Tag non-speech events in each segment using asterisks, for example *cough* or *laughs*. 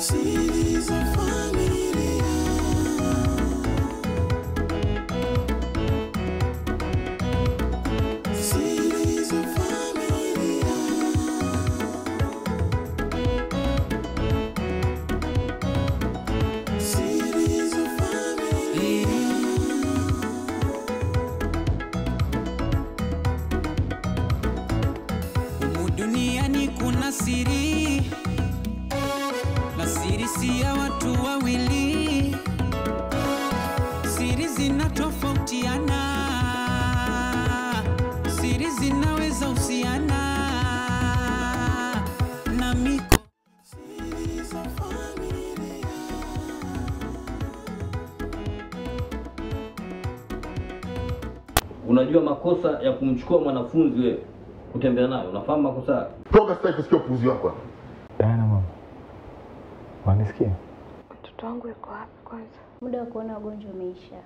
see. Miko. Unajua makosa ya kumchukua mwanafunzi wewe kutembea naye, unafahamu makosa? Toka sitaki kusikia upuzi wako hapa. Diana mama, wanisikia? Mtoto wangu yuko wapi kwanza? Muda wa kuona wagonjwa umeisha,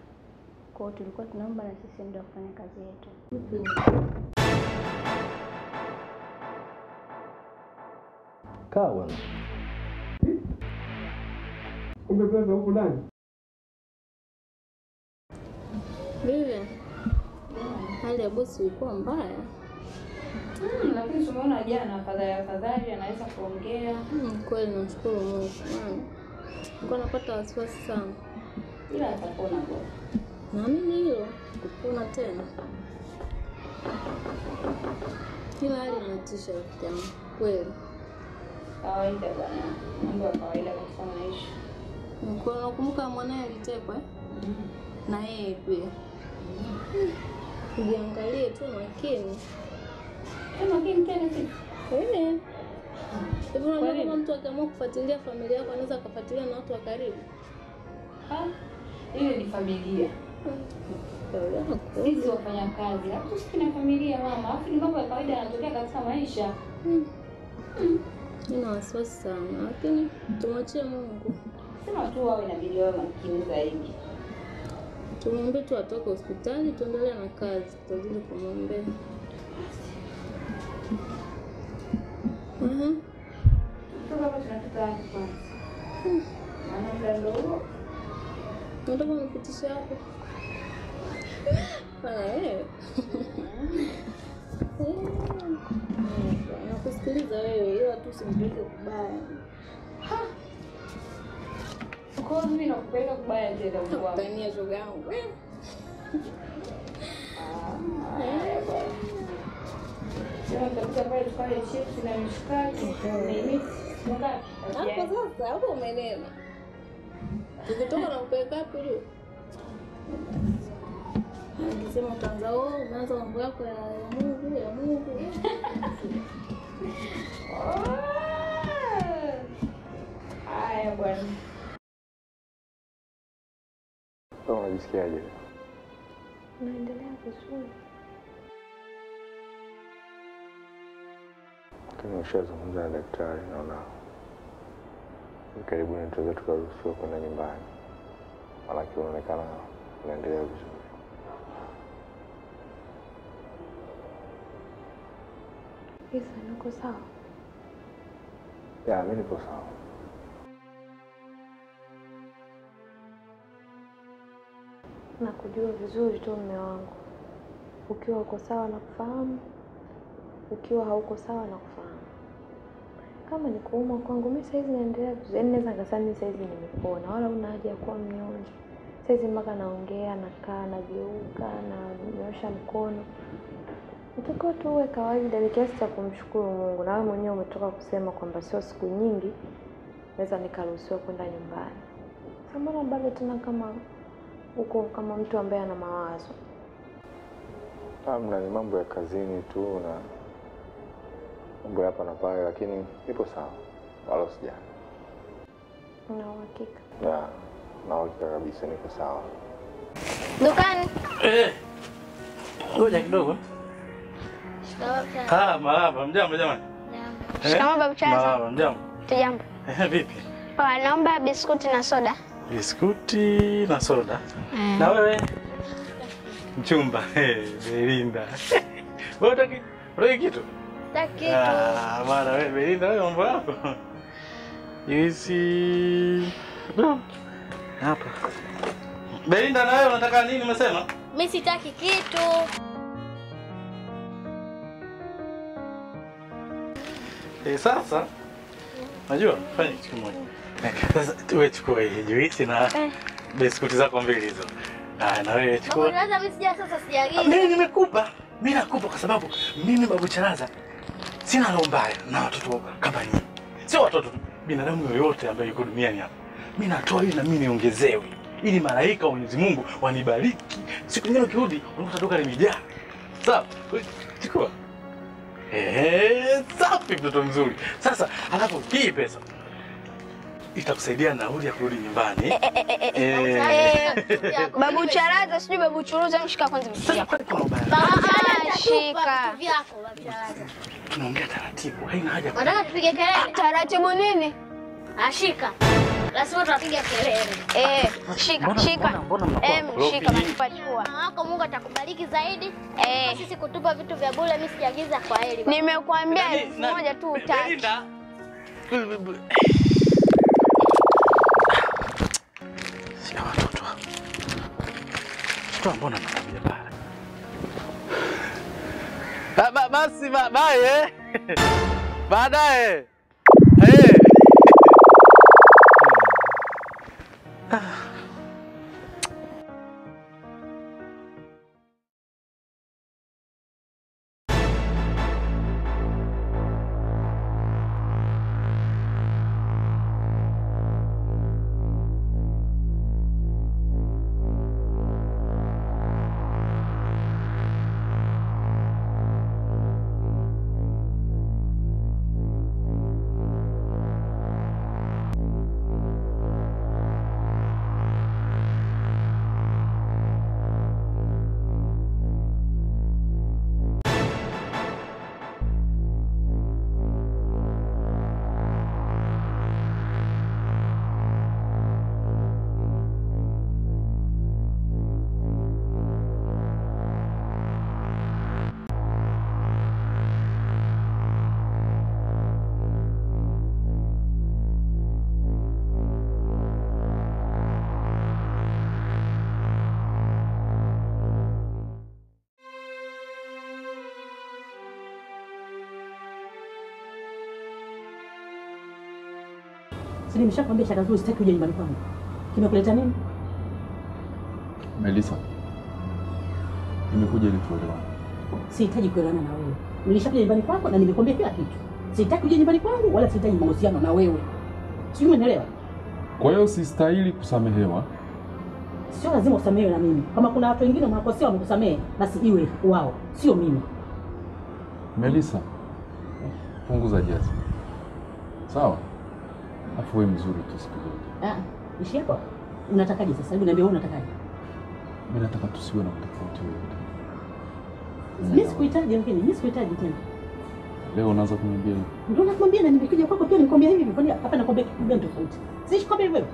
kwa hiyo tulikuwa tunaomba na sisi muda wa kufanya kazi yetu. Kaa bwana. Kumbe blaza huko ndani. Vivian, hali ya bosi ilikuwa mbaya. lakini tumeona jana afadhali afadhali anaweza kuongea, Hmm, Kweli namshukuru Mungu. maana Nilikuwa napata wasiwasi sana. ila atapona bwana. Naamini hilo kupona tena. Kila hali inatisha rafiki yangu. Kweli. Kawaida bwana, mambo ya kawaida katika maisha. Unakumbuka mwanae alitekwa eh? Na yeye pia. Ujiangalie tu makini. Tena Eh. Hivi unajua kama mtu akiamua kufuatilia familia yako anaweza akafuatilia na watu wa karibu. Hiyo ni familia. Sisi wafanya kazi, na familia mama, ni mambo ya kawaida yanatokea katika maisha. Nina wasiwasi sana, lakini tumwachie Mungu. Sema tu wao, inabidi wawe makini zaidi. Tumwombe tu atoke hospitali, tuendelee na kazi, tutazidi kumwombea. Mhm. Nataka unipitishe hapo. *laughs* Bana wewe. Nakusikiliza wewe, ila tu usinipeleke kubaya. Kwa mimi nakupeleka kubaya tena Mungu wangu. Shoga yangu. Imiti. Ngapi? Hapo sasa, hapo umenena. Tukitoka na kupeleka wapi juu? Nikisema utaanza oh, umeanza mambo yako ya Mungu ya Mungu. *laughs* Haya bwana. Wewe unajisikiaje? Naendelea vizuri. Lakini ushazungumza na daktari, naona karibuni tunaweza tukaruhusiwa kwenda nyumbani, maanake unaonekana unaendelea vizuri. Niko sawa. Ya, mi niko sawa. Nakujua vizuri tu mme wangu. Ukiwa uko sawa na kufahamu, ukiwa hauko sawa na kufahamu. Kama ni kuumwa kwangu, mi saizi naendelea vizuri. Yaani naweza nikasema mi saizi nimepona, wala una haja ya kuwa mnyonge. Saizi mpaka naongea, nakaa, nageuka, nanyoosha mkono. Utakiwa tu uwe kawaida, ni kiasi cha kumshukuru Mungu. Na wewe mwenyewe umetoka kusema kwamba sio siku nyingi naweza nikaruhusiwa kwenda nyumbani. samana mbona bado tena kama uko kama mtu ambaye ana mawazo? Hamna, ni mambo ya kazini tu na mambo ya hapa na pale, lakini ipo sawa, wala usijali. Una uhakika? Ya, na uhakika kabisa niko sawa. Dukani. Eh. Ngoja kidogo. Ah, marhaba. Mjambo jamani. Eh? Shikamoo babu Chaza. Mjambo. Tujambo. Eh, Vipi? Poa, naomba biskuti na soda. Biskuti na soda. Mm. Na wewe? Mchumba. *laughs* Belinda. *laughs* Wewe utaki utaki kitu? Taki kitu. Ah, bwana wewe Belinda wewe mambo yako. juisi hapa. Belinda, na wewe unataka nini umesema? Mimi sitaki kitu. Eh, sasa najua fanya kitu kimoja. Sasa wewe chukua hii juisi na biskuti zako mbili hizo. Ah, na wewe chukua. Mimi sija sasa sijaagiza. Mimi nimekupa. Mimi nakupa kwa sababu mimi Babu Charaza sina roho mbaya na watoto kama nyinyi. Sio watoto binadamu yoyote ambaye yuko duniani hapa. Mimi natoa ili na mimi niongezewe. Ili malaika wa Mwenyezi Mungu wanibariki. Siku nyingine ukirudi unakuta duka limejaa. Sawa? Chukua. Eh, safi mtoto mzuri. Sasa alafu hii pesa itakusaidia nauli ya kurudi nyumbani. Eh. *laughs* Babu Charaza, sijui Babu Churuza, kwanza vyako. Ah, shika. Charaza. Tunaongea taratibu, haina haja. ya- Nataka tupige kelele. Taratibu nini? Ashika. Lazima tutapiga kelele. Eh, shika, shika. Eh, wakorofi shika machukua. wako Mungu atakubariki zaidi. Eh, sisi kutupa vitu vya bure mimi sijaagiza kwa heli. Nimekuambia elfu moja tu utaki. Sina watoto. Watoto mbona nakwambia pale. Ba- ba- Basi *laughs* ba- baye. Baadaye. 啊。Si nimeshakwambia shaka zuri sitaki uje nyumbani kwangu. Kimekuleta nini? Melissa, nimekuja ili tuelewane. Sihitaji kuelewana na wewe. Nilishakuja nyumbani kwako na nimekwambia kila kitu. Sitaki uje nyumbani kwangu wala sihitaji mahusiano na wewe. Sijui umeelewa? Kwa hiyo sistahili kusamehewa. Sio lazima usamehewe na mimi. Kama kuna watu wengine wamekosea wamekusamehe, basi iwe wao, sio mimi. Melissa, punguza jazi. Sawa? Afu wewe mzuri tu siku zote. Ah, ishi hapo. Unatakaje sasa? Hebu niambie wewe unatakaje? Mimi nataka tusiwe na utofauti wowote. Mimi sikuhitaji lakini mimi sikuhitaji tena. Leo unaanza kuniambia hivi. Ndio nakwambia na nimekuja kwako pia nikwambia hivi, kwani hapa nakwambia kitu gani tofauti? Siishi kwambia wewe.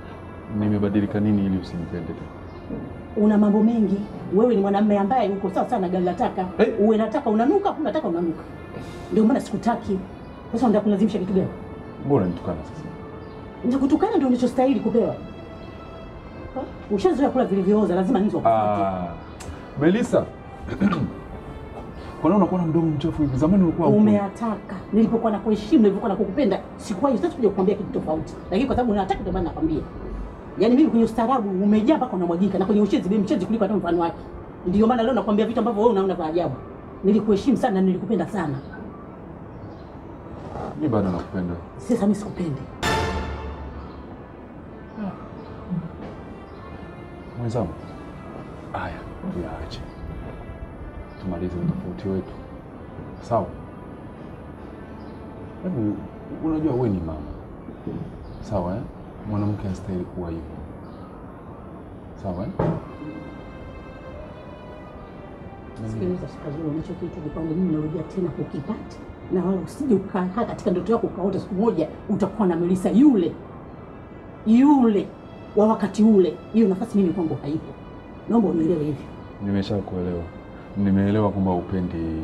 Nimebadilika nini ili usinipende tena? Una mambo mengi. Wewe ni mwanamume ambaye uko sawa sana gari la taka. Hey. Uwe nataka unanuka, unataka unanuka. Ndio maana sikutaki. Sasa unataka kunilazimisha kitu gani? Mbona nitukana sasa? Nitakutukana ndio unachostahili kupewa. Ha? Ushazoea kula vilivyooza, lazima nizo. Ah, Melissa. Kwa nini unakuwa na mdomo mchafu hivi? Zamani ulikuwa. Umeataka. Nilipokuwa nakuheshimu, nilipokuwa nakukupenda, sikuwahi hata kuja kukwambia kitu tofauti. Lakini kwa sababu unataka ndio maana nakwambia. Yaani mimi kwenye ustaarabu umejaa mpaka unamwagika na kwenye uchezi mimi mchezi kuliko hata mfano wake. Ndio maana leo nakwambia vitu ambavyo wewe unaona vya ajabu. Nilikuheshimu sana na nilikupenda sana. Mimi bado nakupenda. Sasa mimi sikupendi. Mwenzangu. Haya, tuyaache. Tumalize utofauti wetu. Sawa? Hebu unajua wewe ni mama. Sawa eh? Mwanamke hastahili kuwa hivyo. Sawa eh? Sikiliza Shikazuru, kitu kipande mimi narudia tena kukipata, na wala usije ukakaa katika ndoto yako ukaota siku moja utakuwa na Melissa yule yule wa wakati ule. Hiyo nafasi mimi kwangu haipo, naomba unielewe hivyo. Nimeshakuelewa. Nimeelewa kwamba upendi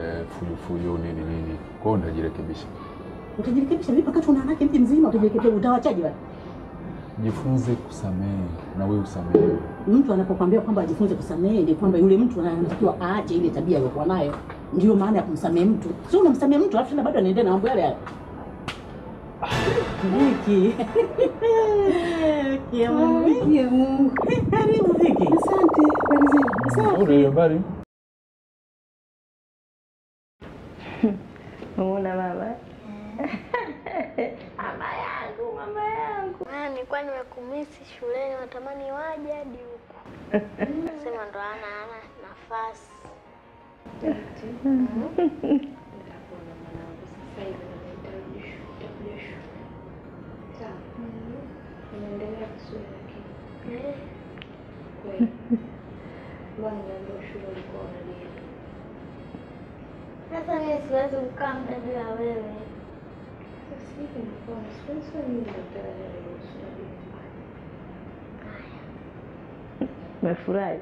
eh, fujo nini nini. Kwa hiyo nitajirekebisha. Utajirekebisha vipi wakati una wanawake mji mzima? Utajirekebisha, utawachaje wale? Jifunze kusamehe na wewe usamehe. Mtu anapokwambia kwamba ajifunze kusamehe, ni kwamba yule mtu anatakiwa aache ile tabia aliyokuwa nayo. Ndio maana ya kumsamehe mtu. Sio unamsamehe mtu alafu tena bado anaendelea na mambo yale yale. Viki. *laughs* Mungu. Karibu Viki. Asante. Habari zenu? Nzuri. *laughs* Umeona mama? *laughs* Mama yangu, mama yangu. Maana nilikuwa nimekumisi shuleni, natamani waje hadi huku. *laughs* Sema ndo ana ana nafasi. Sasa mimi siwezi kukaa muda bila wewe. Umefurahi?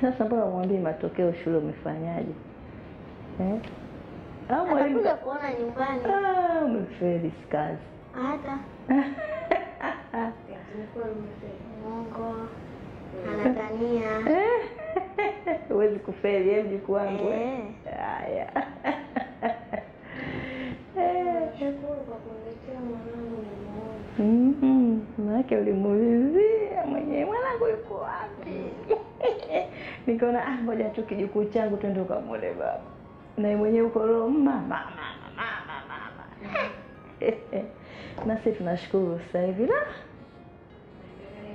Sasa mbona umwambie matokeo shule umefanyaje? Eh? Au mwalimu kuona nyumbani. Ah, umefeli kazi. Hata. *laughs* *laughs* Huwezi kufeli, eh, mjukuu wangu. Haya. *laughs* Mhm, Maanake ulimuulizia mwenyewe mwanangu yuko wapi? *laughs* Nikaona ah, ngoja tu kijukuu changu twende ukamwone baba. Naye mwenyewe uko roho mama mama mama mama. Nasi tunashukuru sasa hivi la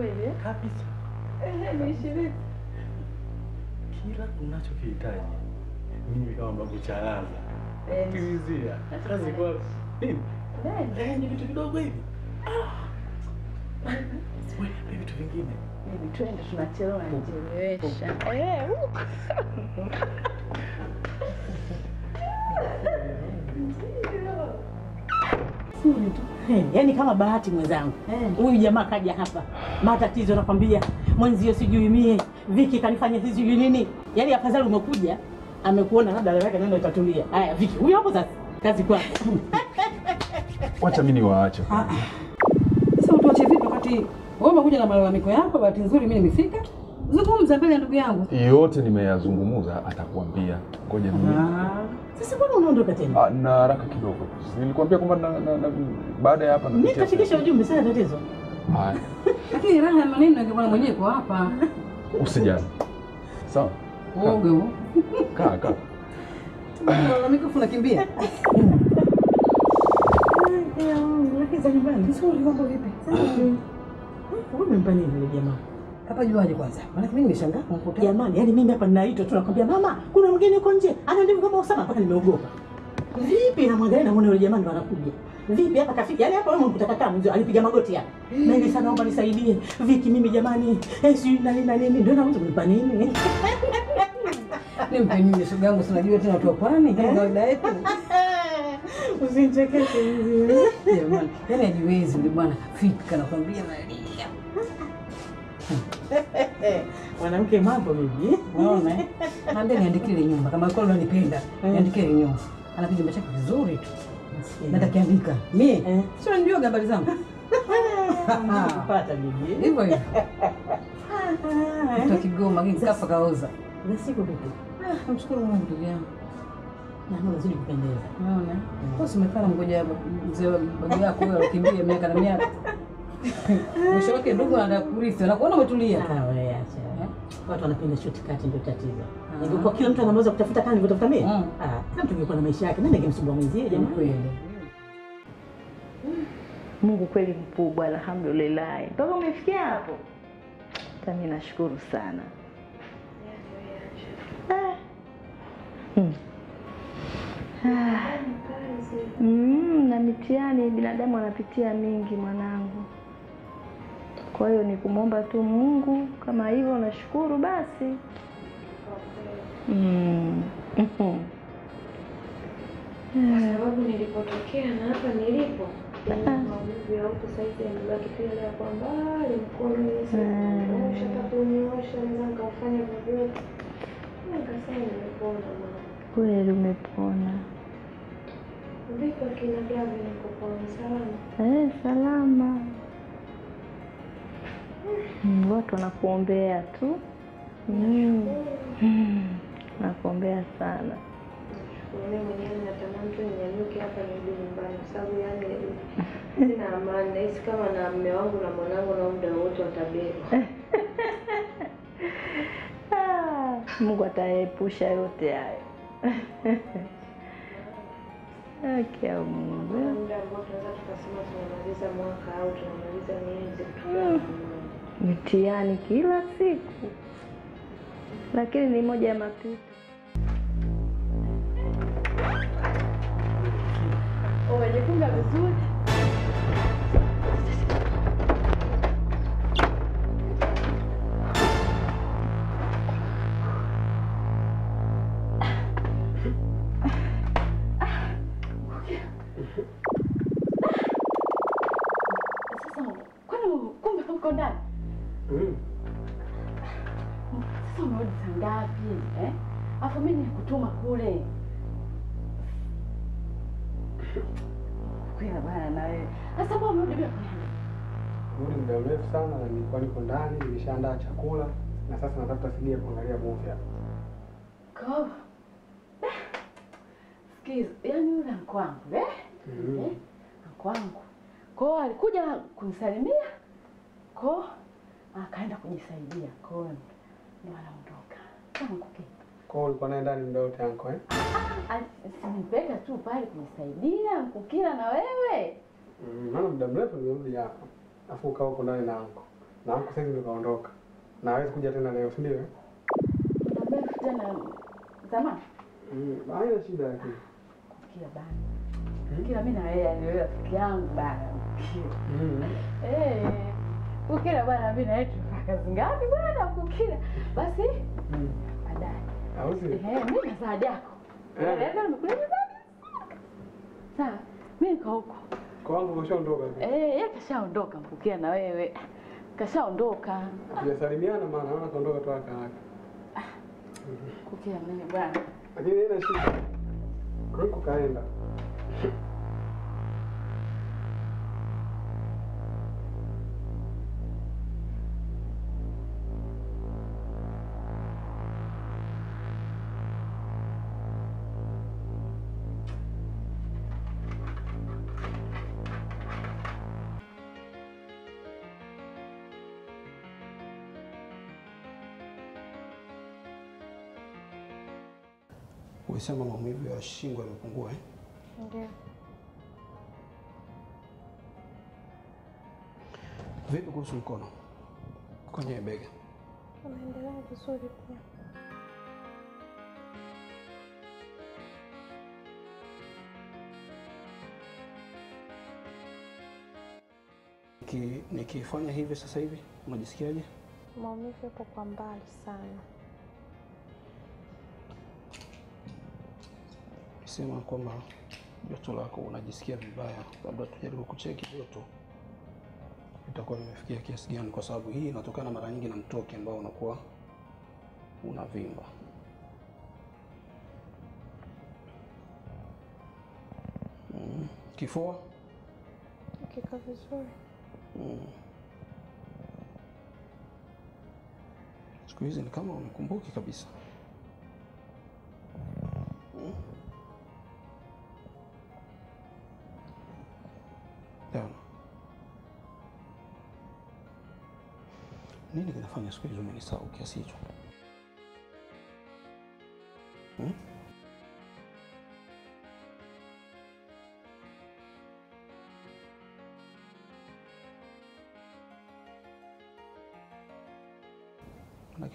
kweli eh? Kabisa. Eh, ni ishirini. Kila unachokihitaji mimi kama babu chalaza timizia kazi kwa Nini? Nenda. Ni vitu vidogo hivi. Nipe vitu vingine. Bibi, twende tunachelewa nachelewesha. Eh, huko. *laughs* Nzuri tu. Eh, yani kama bahati mwenzangu. Huyu hey. jamaa kaja hapa. Matatizo nakwambia. Mwenzio sijui mie. Viki kanifanya sijui nini. yani afadhali umekuja amekuona labda dada yake neno itatulia. Haya Viki, huyu hapo sasa. Kazi kwako. *laughs* Wacha mimi niwaache. Sasa utuache vipi wakati wewe umekuja na malalamiko yako? Bahati nzuri mimi nimefika. Zungumza mbele ndugu yangu. Yote nimeyazungumza atakwambia. Ngoja mimi. Sasa mbona unaondoka tena? Ah, na haraka kidogo. Nilikwambia kwamba na, na, na, baada ya hapa Mimi napitia- nitafikisha ujumbe sana tatizo. Haya, Lakini raha ya maneno yake bwana mwenyewe kwa hapa. usijali. Sawa. Uoga huo. Kaa kaa. Malalamiko mikofu nakimbia. Lakini za nyumbani Nzuri, mambo vipi? Sasa. Wewe umempa nini yule jamaa? Hapa juaje kwanza? Maana mimi nimeshangaa kumkuta. Jamani, yani mimi hapa ninaitwa tu nakwambia mama, kuna mgeni uko nje. Ana ndivyo kama Osama mpaka nimeogopa. Vipi na mwangalia na muone yule jamani ndo anakuja. Vipi hapa kafika? Yaani hapa wewe mkuta kaka mzee alipiga magoti hapa. Ile sana naomba nisaidie. Viki mimi jamani. Eh si na nini na nini ndio naanza kunipa nini? *laughs* Nimpe nini shoga yangu sinajua tena tuwa kwani? pwani kama kawaida yetu. *laughs* Usinichekeshe hivi. Jamani, yaani hajiwezi bwana kafika nakwambia nalia. *laughs* *laughs* Mwanamke mambo mimi. Unaona? eh? *laughs* Naambia niandikie ile nyumba kama kweli unanipenda. Niandikie ile nyumba. Ana kijumba chake kizuri tu. Natakiandika. Mimi sio ndio gambari zangu. *laughs* Kupata bibi. Hivyo hivyo. Mtu Kigoma kafa kaoza. Na siku vipi? Ah, namshukuru Mungu ndugu yangu. Na ndio unazidi kupendeza. Unaona? Kwa sababu umekaa mgoja mzee babu yako wewe ukimbia miaka na miaka. *laughs* Mwisho wake ndugu anataka kurithi, anakuona umetulia. Ah, wewe acha. Watu wanapenda shortcut ndio tatizo. Ingekuwa kila mtu anaweza kutafuta kama nilivyotafuta mimi. Ah, kila mtu angekuwa na maisha yake. Nani angemsumbua mwenzie jamani? Kweli. Mungu kweli mkubwa, alhamdulillah. Mpaka umefikia hapo. Hata mimi nashukuru sana. Ah. Hmm. Ah. Mm, na mitihani binadamu anapitia mingi mwanangu. Kwa hiyo ni kumwomba tu Mungu, kama hivyo nashukuru basi. Mm. Kwa sababu nilipotokea na hapa nilipo maumivu ya huku saizi yamebaki tu kwa mbali mkono ile sasa naweza nikafanya vyovyote. Nikasema nimepona. Kweli umepona. Vipi akina salama? Eh, salama. Mm, watu wanakuombea tu. Mm. Mm. Nakuombea sana. Mimi mwenyewe natamani tu ninyanyuke hapa nirudi nyumbani kwa sababu yani sina amani. Nahisi kama na mume wangu na mwanangu na muda wote watabeba. *laughs* Ah, Mungu ataepusha yote hayo. *laughs* Kuna Mungu. muda ambao tunaweza tukasema tunamaliza mwaka au tunamaliza miezi Mm. Mtihani kila siku, lakini ni moja ya mapito. Umejifunga vizuri. Kumbe uko ndani? Sasa unarudi saa ngapi eh? Afu mimi nilikutuma kule. Kwela bwana na wewe. Sasa mbona umerudi bila kuniambia? Rudi muda mrefu sana na nilikuwa niko ndani, nilishaandaa chakula na sasa natafuta sidia kuangalia movie hapa. Kwa Sikiza, yani yule mkwangu eh? Mhm. Eh? Mkwangu. Kwa alikuja kunisalimia. Kwa akaenda kujisaidia. Hiyo ndio anaondoka. Kama. Kwa ulikuwa naye ndani muda wote anko eh? Simpenda tu pale kujisaidia kukila na wewe. Mm, Maana muda mrefu nimerudi hapa. Afu ukawa uko ndani na anko. Na anko sasa ndio kaondoka. Na hawezi kuja tena leo, si ndio? eh? Muda mrefu tena zamani. Mm, haina shida lakini. Kila bana. Kila mimi na wewe yani wewe rafiki yangu bana. Mm. Eh. Kukila bwana, mimi na yetu kazi ngapi bwana kukila. Basi Mm. baadaye. Au si? Eh, mimi na zawadi yako. Eh. Eh, leo nimekuletea zawadi. Sawa. Mimi niko huko. Eh, yeye kashaondoka mkukia na wewe. Kashaondoka. Tujasalimiana maana naona kaondoka tu haraka haraka. Kukia mimi bwana. Lakini ina shida. Kaenda. Ulisema maumivu ya shingo yamepungua eh? Ndio. Vipi kuhusu mkono kwenye bega? Unaendelea vizuri pia. Niki- Nikifanya hivi sasa hivi unajisikiaje? Maumivu yapo kwa mbali sana. Sema kwamba joto lako unajisikia vibaya, labda tujaribu kucheki joto itakuwa imefikia kiasi gani, kwa sababu hii inatokana mara nyingi na mtoki ambao unakuwa unavimba. Mm. Kifua Kiko vizuri. mm. Siku hizi ni kama umekumbuki kabisa. Leona, nini kinafanya siku hizi umenisahau kiasi hicho? Hmm?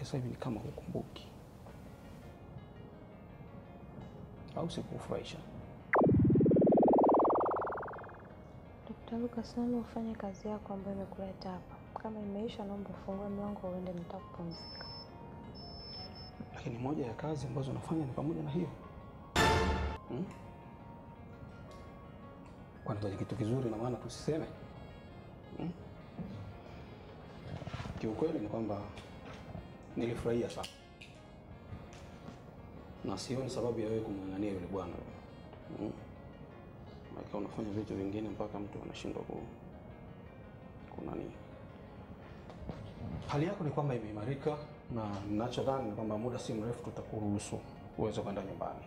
Sasa hivi ni kama hukumbuki, au sikufurahisha? Dr. Lucas, ufanye kazi yako ambayo imekuleta hapa. Kama imeisha, naomba ufungue mlango uende, nataka kupumzika. Lakini moja ya kazi ambazo nafanya ni pamoja na hiyo hmm? Kwani kitu kizuri na maana tusiseme hmm? Kiukweli ni kwamba nilifurahia sana na sioni sababu ya wewe kumng'ang'ania yule bwana hmm? Maana unafanya vitu vingine mpaka mtu anashindwa ku kunani. Hali yako ni kwamba imeimarika, na ninachodhani ni kwamba muda si mrefu tutakuruhusu uweze kwenda nyumbani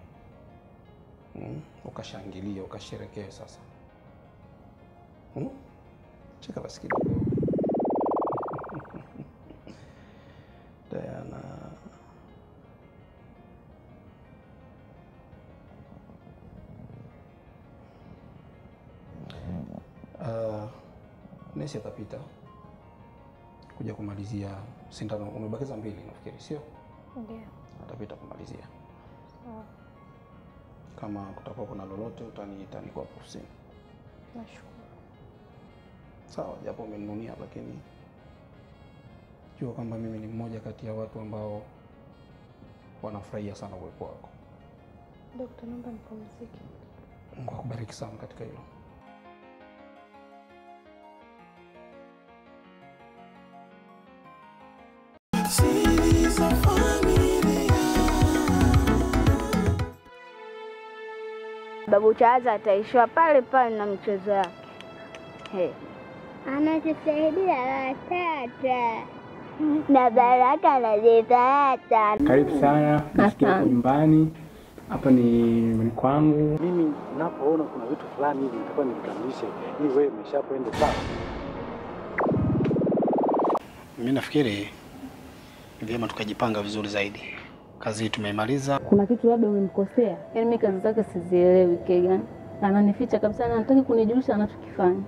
hmm? Ukashangilia, ukasherekee sasa hmm? Cheka basi kidogo nesi atapita kuja kumalizia sindano. Umebakiza mbili nafikiri, sio? Ndio. Atapita kumalizia. Sawa. Kama kutakuwa kuna lolote utaniita, niko hapo ofisini. Nashukuru. Sawa, japo umeninunia, lakini jua kwamba mimi ni mmoja kati ya watu ambao wanafurahia sana uwepo wako. Dokta, naomba nipumzike. Mungu akubariki sana katika hilo. Babu Chaza ataishiwa pale pale na mchezo wake. He. Anatusaidia watata na Baraka anazipata. Karibu sana, nasikia nyumbani. Hapa ni nyumbani kwangu. Mimi napoona kuna vitu fulani hivi nitakuwa nikamilishe ili wewe umeshapoenda sawa. Mimi nafikiri vyema tukajipanga vizuri zaidi. Kazi hii tumeimaliza. Kuna kitu labda umemkosea. Yaani mimi kazi zake sizielewi Kegan. Ananificha kabisa na anataka kunijulisha anachokifanya.